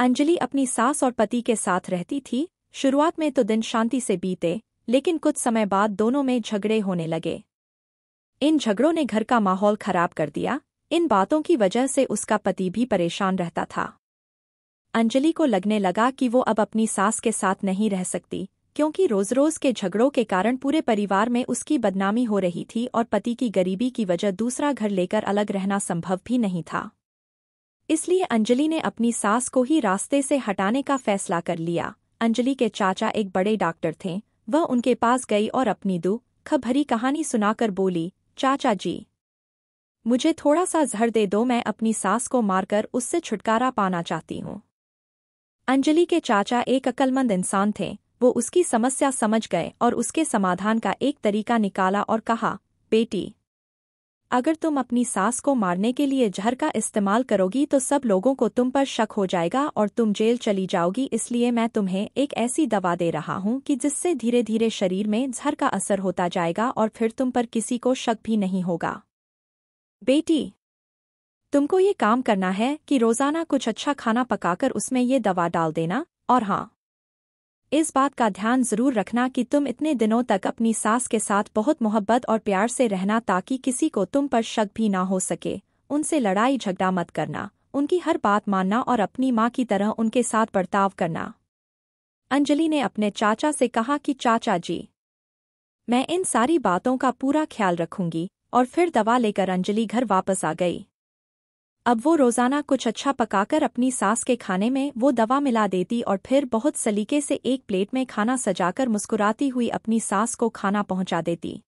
अंजलि अपनी सास और पति के साथ रहती थी। शुरुआत में तो दिन शांति से बीते, लेकिन कुछ समय बाद दोनों में झगड़े होने लगे। इन झगड़ों ने घर का माहौल खराब कर दिया। इन बातों की वजह से उसका पति भी परेशान रहता था। अंजलि को लगने लगा कि वो अब अपनी सास के साथ नहीं रह सकती, क्योंकि रोज रोज के झगड़ों के कारण पूरे परिवार में उसकी बदनामी हो रही थी और पति की गरीबी की वजह दूसरा घर लेकर अलग रहना संभव भी नहीं था। इसलिए अंजलि ने अपनी सास को ही रास्ते से हटाने का फैसला कर लिया। अंजलि के चाचा एक बड़े डॉक्टर थे। वह उनके पास गई और अपनी दुख भरी कहानी सुनाकर बोली, चाचा जी, मुझे थोड़ा सा जहर दे दो, मैं अपनी सास को मारकर उससे छुटकारा पाना चाहती हूँ अंजलि के चाचा एक अक्लमंद इंसान थे। वो उसकी समस्या समझ गए और उसके समाधान का एक तरीका निकाला और कहा, बेटी अगर तुम अपनी सास को मारने के लिए जहर का इस्तेमाल करोगी तो सब लोगों को तुम पर शक हो जाएगा और तुम जेल चली जाओगी, इसलिए मैं तुम्हें एक ऐसी दवा दे रहा हूँ कि जिससे धीरे धीरे शरीर में जहर का असर होता जाएगा और फिर तुम पर किसी को शक भी नहीं होगा। बेटी, तुमको ये काम करना है कि रोज़ाना कुछ अच्छा खाना पकाकर उसमें ये दवा डाल देना, और हाँ इस बात का ध्यान ज़रूर रखना कि तुम इतने दिनों तक अपनी सास के साथ बहुत मोहब्बत और प्यार से रहना ताकि किसी को तुम पर शक भी ना हो सके। उनसे लड़ाई झगड़ा मत करना। उनकी हर बात मानना और अपनी माँ की तरह उनके साथ बर्ताव करना। अंजलि ने अपने चाचा से कहा कि, चाचा जी, मैं इन सारी बातों का पूरा ख्याल रखूँगी। और फिर दवा लेकर अंजलि घर वापस आ गई। अब वो रोज़ाना कुछ अच्छा पकाकर अपनी सास के खाने में वो दवा मिला देती और फिर बहुत सलीके से एक प्लेट में खाना सजाकर मुस्कुराती हुई अपनी सास को खाना पहुँचा देती।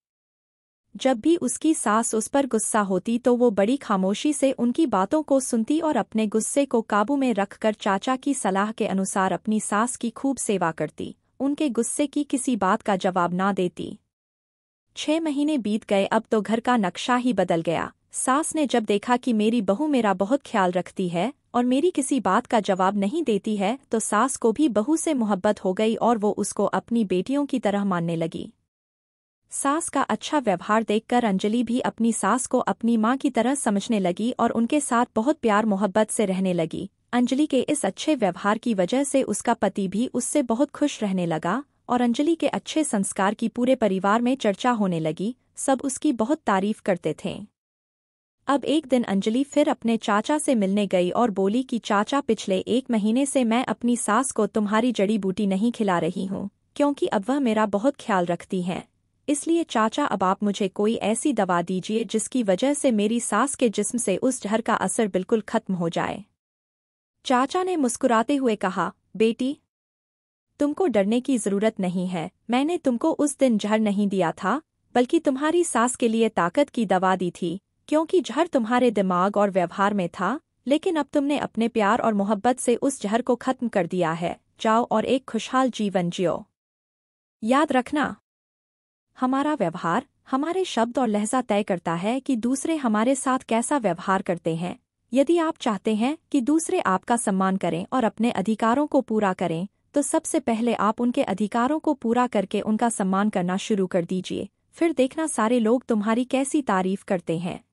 जब भी उसकी सास उस पर गुस्सा होती तो वो बड़ी खामोशी से उनकी बातों को सुनती और अपने गुस्से को काबू में रखकर चाचा की सलाह के अनुसार अपनी सास की खूब सेवा करती, उनके गुस्से की किसी बात का जवाब ना देती। छह महीने बीत गए अब तो घर का नक्शा ही बदल गया। सास ने जब देखा कि मेरी बहू मेरा बहुत ख्याल रखती है और मेरी किसी बात का जवाब नहीं देती है तो सास को भी बहू से मोहब्बत हो गई और वो उसको अपनी बेटियों की तरह मानने लगी। सास का अच्छा व्यवहार देखकर अंजलि भी अपनी सास को अपनी माँ की तरह समझने लगी और उनके साथ बहुत प्यार मोहब्बत से रहने लगी। अंजलि के इस अच्छे व्यवहार की वजह से उसका पति भी उससे बहुत खुश रहने लगा और अंजलि के अच्छे संस्कार की पूरे परिवार में चर्चा होने लगी, सब उसकी बहुत तारीफ़ करते थे। अब एक दिन अंजलि फिर अपने चाचा से मिलने गई और बोली कि, चाचा, पिछले एक महीने से मैं अपनी सास को तुम्हारी जड़ी बूटी नहीं खिला रही हूँ, क्योंकि अब वह मेरा बहुत ख्याल रखती हैं। इसलिए चाचा, अब आप मुझे कोई ऐसी दवा दीजिए जिसकी वजह से मेरी सास के जिस्म से उस जहर का असर बिल्कुल खत्म हो जाए। चाचा ने मुस्कुराते हुए कहा, बेटी, तुमको डरने की ज़रूरत नहीं है। मैंने तुमको उस दिन जहर नहीं दिया था, बल्कि तुम्हारी सास के लिए ताकत की दवा दी थी। क्योंकि जहर तुम्हारे दिमाग और व्यवहार में था, लेकिन अब तुमने अपने प्यार और मोहब्बत से उस जहर को खत्म कर दिया है। जाओ और एक खुशहाल जीवन जियो। याद रखना, हमारा व्यवहार हमारे शब्द और लहजा तय करता है कि दूसरे हमारे साथ कैसा व्यवहार करते हैं। यदि आप चाहते हैं कि दूसरे आपका सम्मान करें और अपने अधिकारों को पूरा करें तो सबसे पहले आप उनके अधिकारों को पूरा करके उनका सम्मान करना शुरू कर दीजिए। फिर देखना सारे लोग तुम्हारी कैसी तारीफ़ करते हैं।